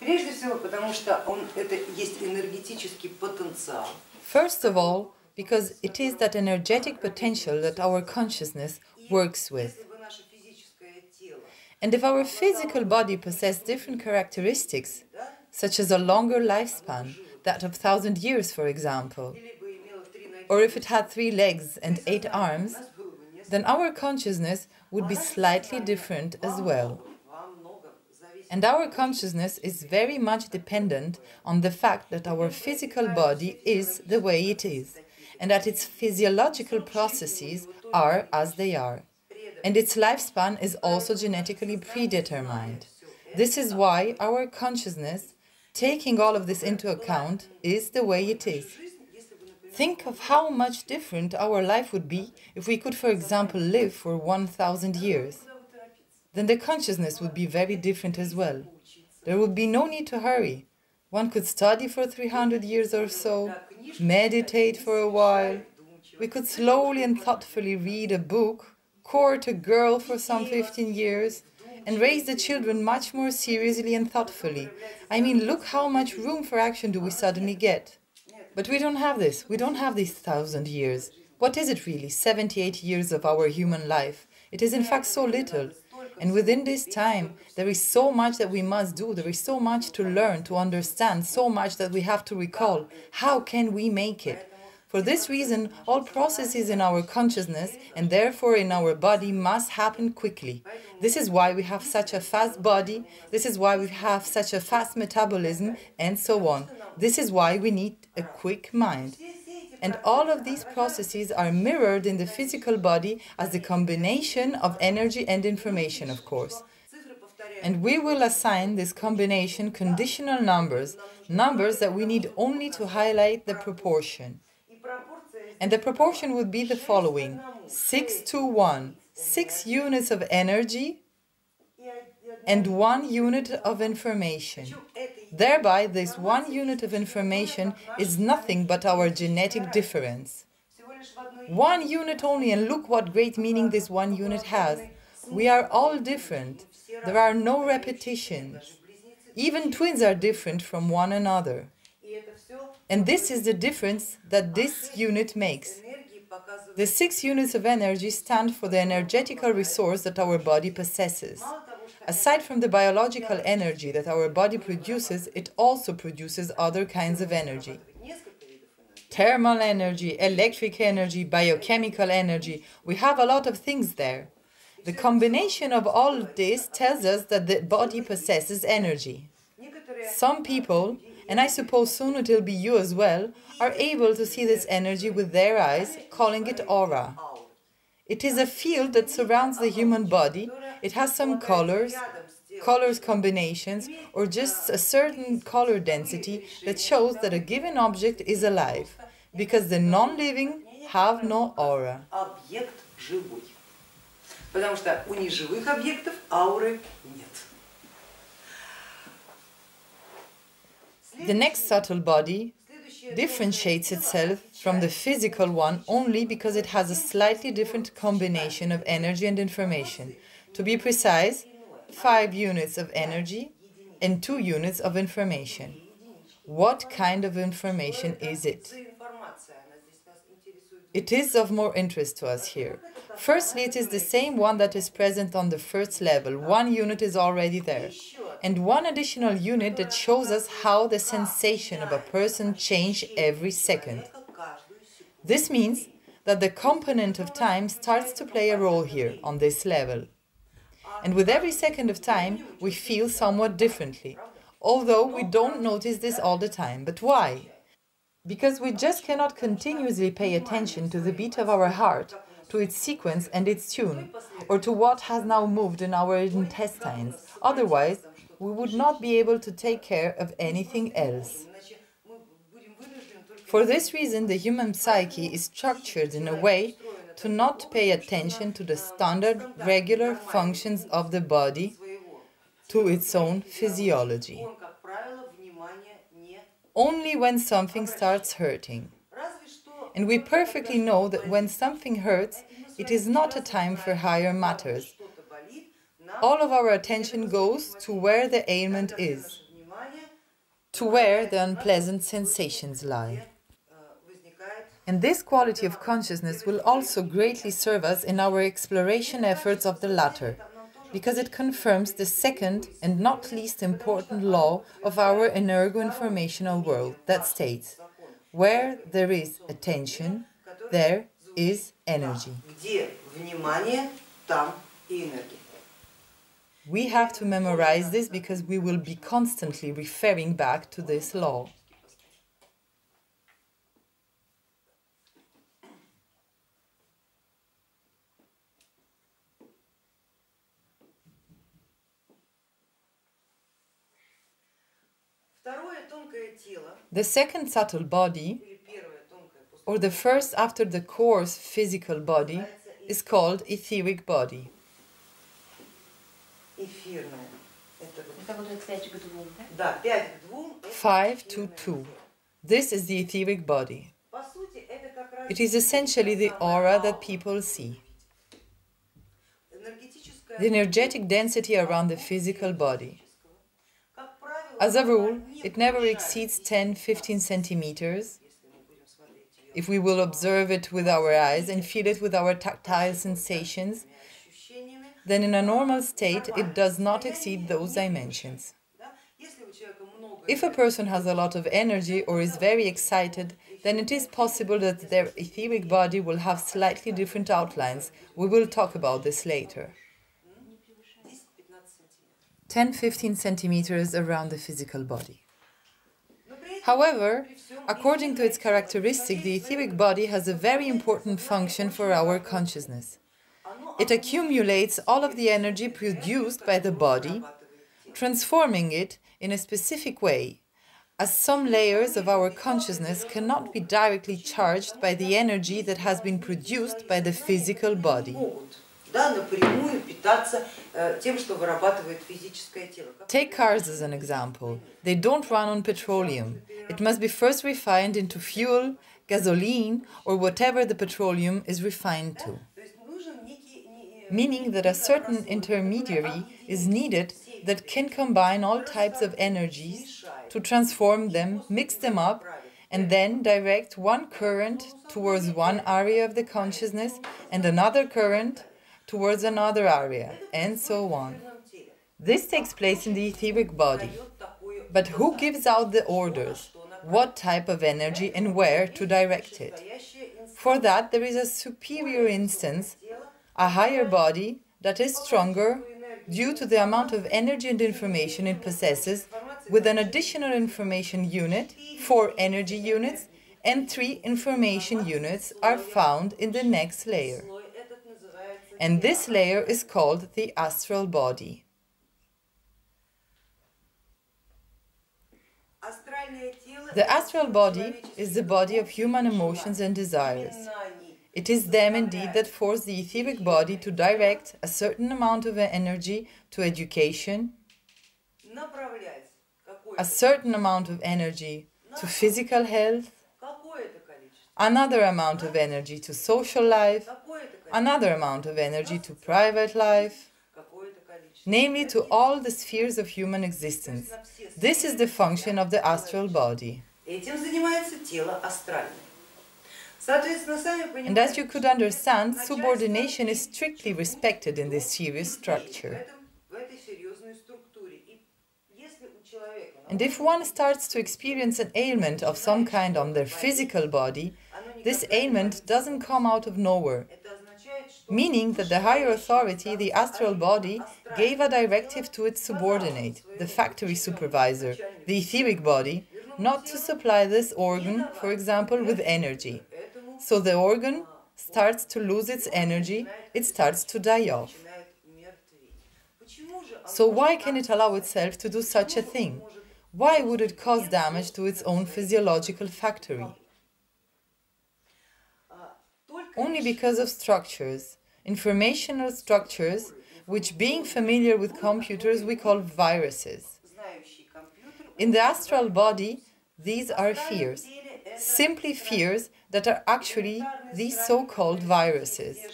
Прежде всего, потому что он, это есть энергетический потенциал. First of all, because it is that energetic potential that our consciousness works with. Если бы наше физическое тело And if our physical body possessed different characteristics, such as a longer lifespan, that of thousand years, for example, или бы имело три ноги, or if it had three legs and eight arms, у нас было бы несколько then our consciousness would be slightly different as well. And our consciousness is very much dependent on the fact that our physical body is the way it is, and that its physiological processes are as they are. And its lifespan is also genetically predetermined. This is why our consciousness, taking all of this into account, is the way it is. Think of how much different our life would be if we could, for example, live for 1,000 years. Then the consciousness would be very different as well. There would be no need to hurry. One could study for 300 years or so, meditate for a while. We could slowly and thoughtfully read a book, court a girl for some 15 years, and raise the children much more seriously and thoughtfully. I mean, look how much room for action do we suddenly get. But we don't have this. We don't have these thousand years. What is it really? 78 years of our human life. It is in fact so little. And within this time, there is so much that we must do. There is so much to learn, to understand, so much that we have to recall. How can we make it? For this reason, all processes in our consciousness and therefore in our body must happen quickly. This is why we have such a fast body, this is why we have such a fast metabolism, and so on. This is why we need a quick mind. And all of these processes are mirrored in the physical body as a combination of energy and information, of course. And we will assign this combination conditional numbers, numbers that we need only to highlight the proportion. And the proportion would be the following 6 to 1, 6 units of energy and 1 unit of information. Thereby, this one unit of information is nothing but our genetic difference. One unit only, and look what great meaning this one unit has. We are all different. There are no repetitions. Even twins are different from one another. And this is the difference that this unit makes. The six units of energy stand for the energetical resource that our body possesses. Aside from the biological energy that our body produces, it also produces other kinds of energy. Thermal energy, electric energy, biochemical energy. We have a lot of things there. The combination of all of this tells us that the body possesses energy. Some people, and I suppose soon it will be you as well, are able to see this energy with their eyes, calling it aura. ауры. It is a field that surrounds the human body. It has some colors, Рядом с телом. colors combinations, or just a certain color density that shows that a given object is alive, because the non living have no aura. Объект живой. Потому что у неживых объектов ауры нет. The next subtle body Следующее differentiates itself from the physical one only because it has a slightly different combination of energy and information. To be precise, five units of energy and two units of information. What kind of information is it? It is of more interest to us here. Firstly, it is the same one that is present on the first level. One unit is already there and one additional unit that shows us how the sensation of a person change every second. This means that the component of time starts to play a role here, on this level. And with every second of time, we feel somewhat differently, although we don't notice this all the time. But why? Because we just cannot continuously pay attention to the beat of our heart, to its sequence and its tune, or to what has now moved in our intestines. Otherwise, we would not be able to take care of anything else. For this reason, the human psyche is structured in a way to not pay attention to the standard regular functions of the body to its own physiology. Only when something starts hurting. And we perfectly know that when something hurts, it is not a time for higher matters, all of our attention goes to where the ailment is, to where the unpleasant sensations lie. And this quality of consciousness will also greatly serve us in our exploration efforts of the latter, because it confirms the second and not least important law of our energo-informational world that states, where there is attention, there is energy. We have to memorize this because we will be constantly referring back to this law. The second subtle body, or the first after the coarse physical body, is called etheric body. 5 to 2. This is the etheric body. It is essentially the aura that people see. The energetic density around the physical body. As a rule, it never exceeds 10-15 centimeters. If we will observe it with our eyes and feel it with our tactile sensations, then in a normal state it does not exceed those dimensions. If a person has a lot of energy or is very excited, then it is possible that their etheric body will have slightly different outlines. We will talk about this later. 10-15 centimeters around the physical body. However, according to its characteristic, the etheric body has a very important function for our consciousness. It accumulates all of the energy produced by the body, transforming it in a specific way, as some layers of our consciousness cannot be directly charged by the energy that has been produced by the physical body. Take cars as an example. They don't run on petroleum. It must be first refined into fuel, gasoline, or whatever the petroleum is refined to. Meaning that a certain intermediary is needed that can combine all types of energies to transform them, mix them up, and then direct one current towards one area of the consciousness and another current towards another area, and so on. This takes place in the etheric body. But who gives out the orders? What type of energy and where to direct it? For that, there is a superior instance, a higher body that is stronger due to the amount of energy and information it possesses, with an additional information unit, four energy units, and three information units are found in the next layer and this layer is called the astral body. The astral body is the body of human emotions and desires. It is them indeed that force the etheric body to direct a certain amount of energy to education, a certain amount of energy to physical health, another amount of energy to social life, another amount of energy to private life, namely to all the spheres of human existence. This is the function of the astral body. And as you could understand, subordination is strictly respected in this serious structure. And if one starts to experience an ailment of some kind on their physical body, this ailment doesn't come out of nowhere meaning that the higher authority, the astral body, gave a directive to its subordinate, the factory supervisor, the etheric body, not to supply this organ, for example, with energy. So the organ starts to lose its energy, it starts to die off. So why can it allow itself to do such a thing? Why would it cause damage to its own physiological factory? Only because of structures, informational structures which being familiar with computers we call viruses. In the astral body, these are fears, simply fears that are actually these so-called viruses.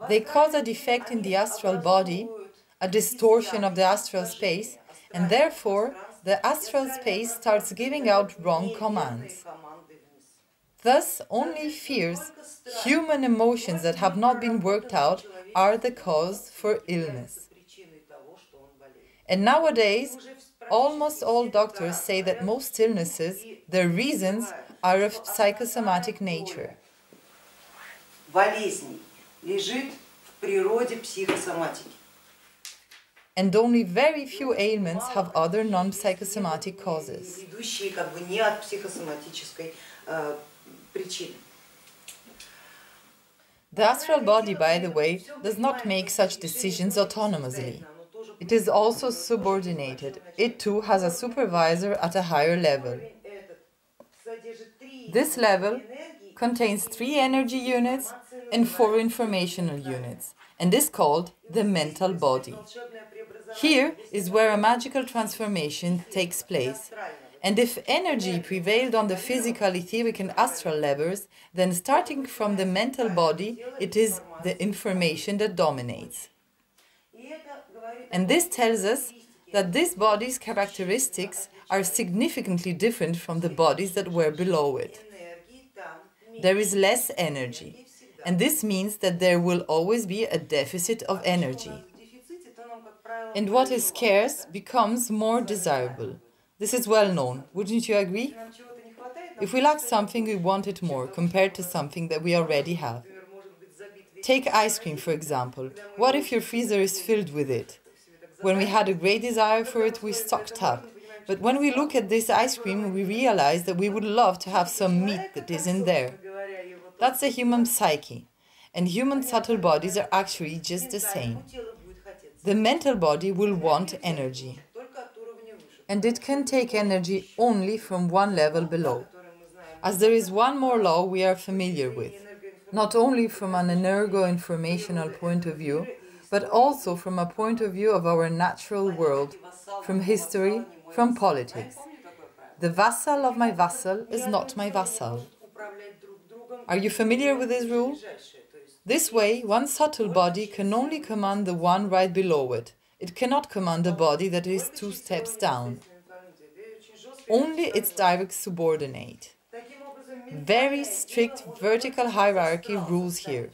They cause a defect in the astral body, a distortion of the astral space, and therefore the astral space starts giving out wrong commands. Thus, only fears, human emotions that have not been worked out, are the cause for illness. And nowadays, almost all doctors say that most illnesses, their reasons, are of psychosomatic nature. And only very few ailments have other non-psychosomatic causes. The astral body, by the way, does not make such decisions autonomously. It is also subordinated. It too has a supervisor at a higher level. This level contains three energy units and four informational units, and is called the mental body. Here is where a magical transformation takes place. And if energy prevailed on the physical, etheric, and astral levels, then starting from the mental body, it is the information that dominates. And this tells us that this body's characteristics are significantly different from the bodies that were below it. There is less energy, and this means that there will always be a deficit of energy. And what is scarce becomes more desirable. This is well known, wouldn't you agree? If we lack something, we want it more compared to something that we already have. Take ice cream, for example. What if your freezer is filled with it? When we had a great desire for it, we stocked up. But when we look at this ice cream, we realize that we would love to have some meat that isn't there. That's the human psyche. And human subtle bodies are actually just the same. The mental body will want energy. And it can take energy only from one level below. As there is one more law we are familiar with, not only from an energo-informational point of view, but also from a point of view of our natural world, from history, from politics. The vassal of my vassal is not my vassal. Are you familiar with this rule? This way, one subtle body can only command the one right below it. It cannot command a body that is two steps down. Only its direct subordinate. Very strict vertical hierarchy rules here.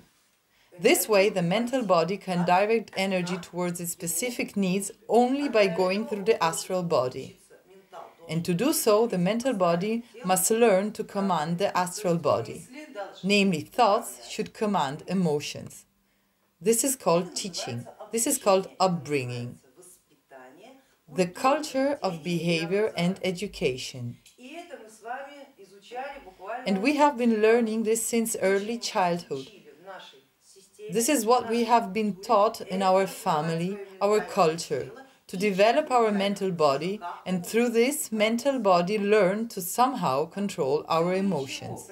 This way, the mental body can direct energy towards its specific needs only by going through the astral body. And to do so, the mental body must learn to command the astral body. Namely, thoughts should command emotions. This is called teaching. This is called upbringing. The culture of behavior and education. And we have been learning this since early childhood. This is what we have been taught in our family, our culture, to develop our mental body and through this mental body learn to somehow control our emotions.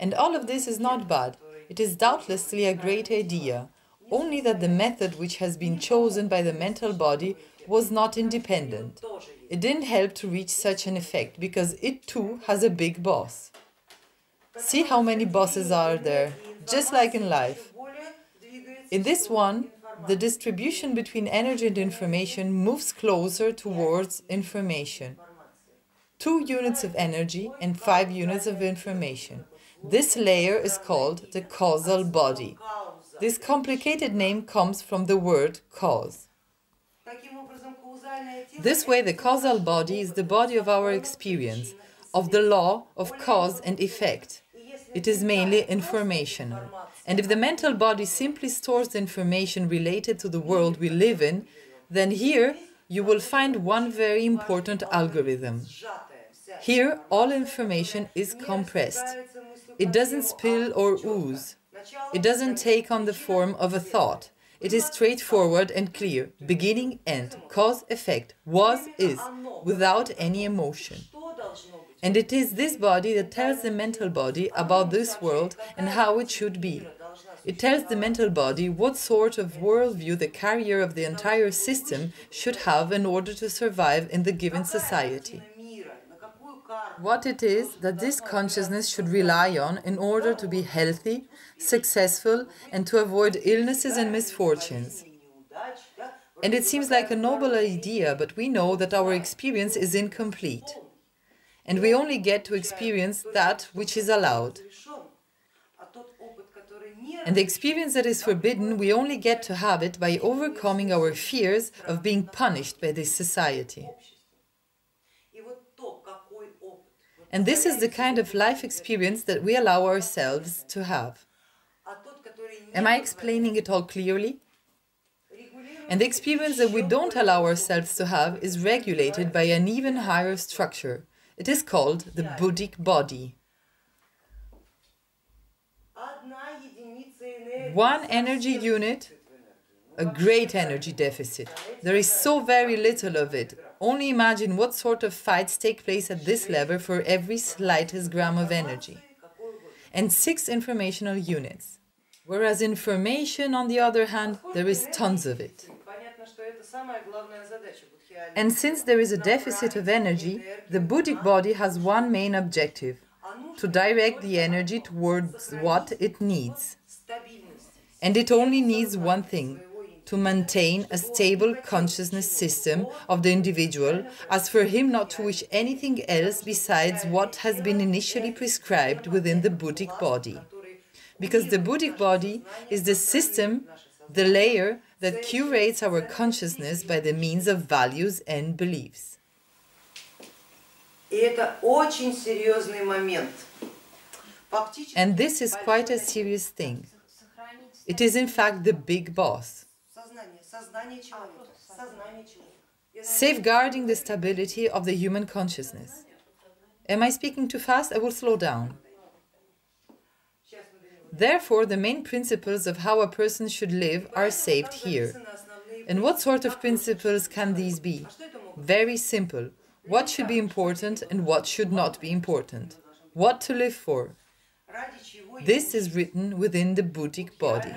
And all of this is not bad. It is doubtlessly a great idea, only that the method which has been chosen by the mental body was not independent. It didn't help to reach such an effect because it too has a big boss. See how many bosses are there just like in life. In this one, the distribution between energy and information moves closer towards information. Two units of energy and five units of information. This layer is called the causal body. This complicated name comes from the word cause. This way, the causal body is the body of our experience, of the law of cause and effect. It is mainly informational. And if the mental body simply stores the information related to the world we live in, then here you will find one very important algorithm. Here, all information is compressed. It doesn't spill or ooze. It doesn't take on the form of a thought. It is straightforward and clear, beginning, end, cause, effect, was, is, without any emotion. And it is this body that tells the mental body about this world and how it should be. It tells the mental body what sort of worldview the carrier of the entire system should have in order to survive in the given society. What it is that this consciousness should rely on in order to be healthy, successful, and to avoid illnesses and misfortunes. And it seems like a noble idea, but we know that our experience is incomplete. And we only get to experience that which is allowed. And the experience that is forbidden, we only get to have it by overcoming our fears of being punished by this society. And this is the kind of life experience that we allow ourselves to have. Am I explaining it all clearly? And the experience that we don't allow ourselves to have is regulated by an even higher structure. It is called the Buddhic body. One energy unit, a great energy deficit. There is so very little of it. Only imagine what sort of fights take place at this level for every slightest gram of energy. And six informational units. Whereas information, on the other hand, there is tons of it. And since there is a deficit of energy, the Buddhic body has one main objective to direct the energy towards what it needs. And it only needs one thing to maintain a stable consciousness system of the individual, as for him not to wish anything else besides what has been initially prescribed within the Buddhic body. Because the Buddhic body is the system, the layer that curates our consciousness by the means of values and beliefs. And this is quite a serious thing. It is in fact the big boss. Safeguarding the stability of the human consciousness. Am I speaking too fast? I will slow down. Therefore, the main principles of how a person should live are saved here. And what sort of principles can these be? Very simple. What should be important and what should not be important? What to live for? This is written within the Buddhic body.